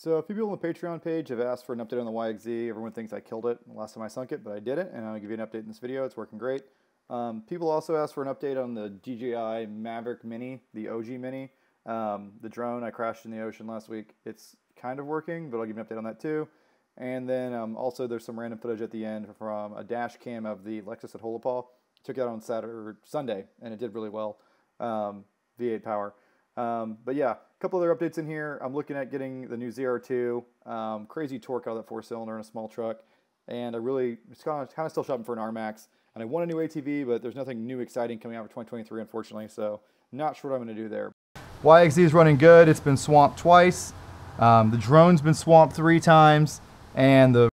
So a few people on the Patreon page have asked for an update on the YXZ. Everyone thinks I killed it the last time I sunk it, but I didn't, and I'll give you an update in this video. It's working great. Um, people also asked for an update on the DJI Mavic Mini, the OG Mini. Um, the drone I crashed in the ocean last week. It's kind of working, but I'll give you an update on that too. And then um, also there's some random footage at the end from a dash cam of the Lexus at Holopaw. Took it out on Saturday, Sunday, and it did really well. Um, V8 power. Um, but yeah, couple other updates in here. I'm looking at getting the new ZR2, um, crazy torque out of that four cylinder in a small truck. And I really, kind of, kind of still shopping for an RMAX. And I want a new ATV, but there's nothing new exciting coming out for 2023, unfortunately. So not sure what I'm going to do there. YXZ is running good. It's been swamped twice. Um, the drone's been swamped three times. And the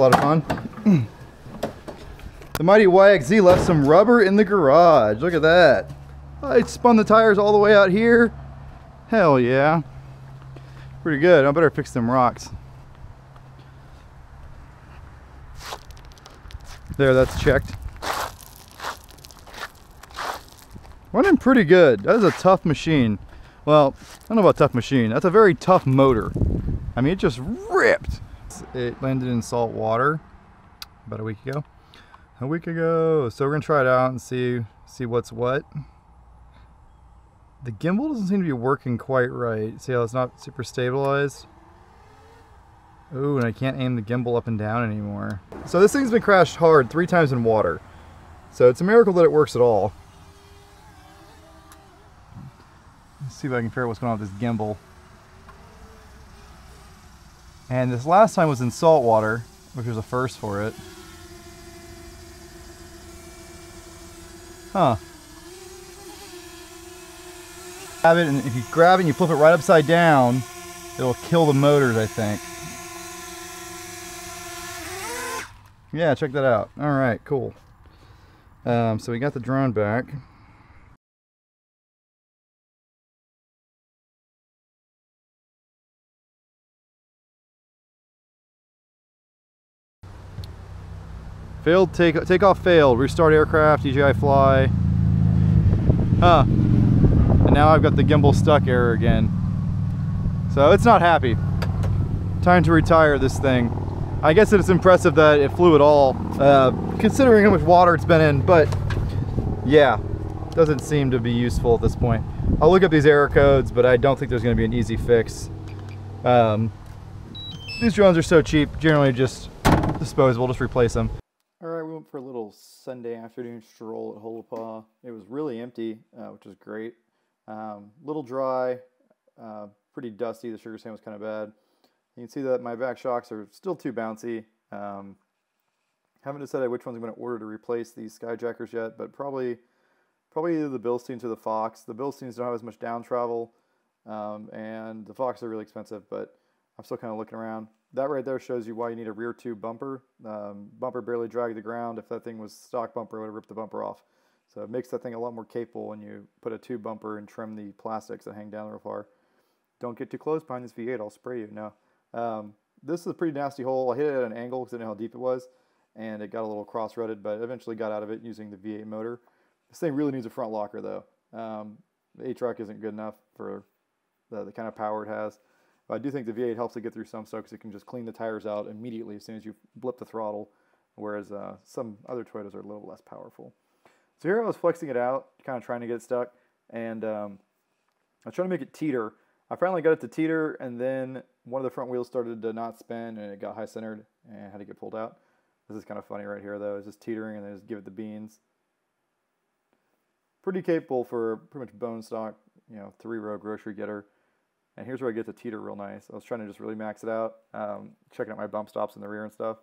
lot of fun. the mighty YXZ left some rubber in the garage. Look at that. Oh, I spun the tires all the way out here. Hell yeah. Pretty good. I better fix them rocks. There, that's checked. Running pretty good. That is a tough machine. Well, I don't know about tough machine. That's a very tough motor. I mean, it just ripped. It landed in salt water about a week ago. A week ago. So we're gonna try it out and see see what's what. the gimbal doesn't seem to be working quite right. See how it's not super stabilized? Ooh, and I can't aim the gimbal up and down anymore. So this thing's been crashed hard three times in water. So it's a miracle that it works at all. Let's see if I can figure out what's going on with this gimbal. And this last time was in salt water, which was a first for it. Huh. Grab it, and if you grab it and you flip it right upside down, it'll kill the motors, I think. Yeah, check that out. All right, cool. Um, so we got the drone back. Failed take takeoff failed. Restart aircraft, DJI fly. Huh. And now I've got the gimbal stuck error again. So it's not happy. Time to retire this thing. I guess it's impressive that it flew at all, uh, considering how much water it's been in, but yeah, doesn't seem to be useful at this point. I'll look up these error codes, but I don't think there's gonna be an easy fix. Um, these drones are so cheap, generally just disposable, just replace them. All right, we went for a little Sunday afternoon stroll at Holopaw. It was really empty, uh, which was great. Um, little dry, uh, pretty dusty. The sugar sand was kind of bad. You can see that my back shocks are still too bouncy. Um, haven't decided which ones I'm going to order to replace these Skyjackers yet, but probably probably either the Bilsteins or the Fox. The Bilsteins don't have as much down travel, um, and the Fox are really expensive, but I'm still kind of looking around. That right there shows you why you need a rear tube bumper. Um, bumper barely dragged the ground. If that thing was stock bumper, it would have ripped the bumper off. So it makes that thing a lot more capable when you put a tube bumper and trim the plastics that hang down real far. Don't get too close behind this V8, I'll spray you. No. Um, this is a pretty nasty hole. I hit it at an angle because I didn't know how deep it was, and it got a little cross-rutted, but eventually got out of it using the V8 motor. This thing really needs a front locker though. Um, the A-TRAC isn't good enough for the, the kind of power it has. But I do think the V8 helps it get through some stuff because it can just clean the tires out immediately as soon as you blip the throttle, whereas uh, some other Toyotas are a little less powerful. So here I was flexing it out, kind of trying to get it stuck, and um, I was trying to make it teeter. I finally got it to teeter, and then one of the front wheels started to not spin, and it got high centered, and had to get pulled out. This is kind of funny right here, though. It's just teetering, and then just give it the beans. Pretty capable for pretty much bone stock, you know, three-row grocery getter. And here's where I get to teeter real nice. I was trying to just really max it out, um, checking out my bump stops in the rear and stuff.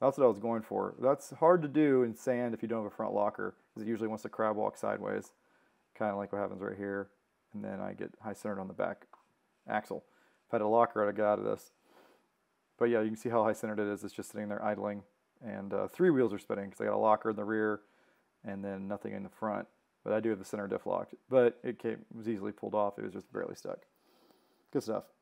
That's what I was going for. That's hard to do in sand if you don't have a front locker, because it usually wants to crab walk sideways, kind of like what happens right here. And then I get high centered on the back axle. If I had a locker, I'd have got out of this. But yeah, you can see how high centered it is. It's just sitting there idling. And uh, three wheels are spinning because I got a locker in the rear and then nothing in the front. But I do have the center diff locked. But it came, was easily pulled off. It was just barely stuck. Good stuff.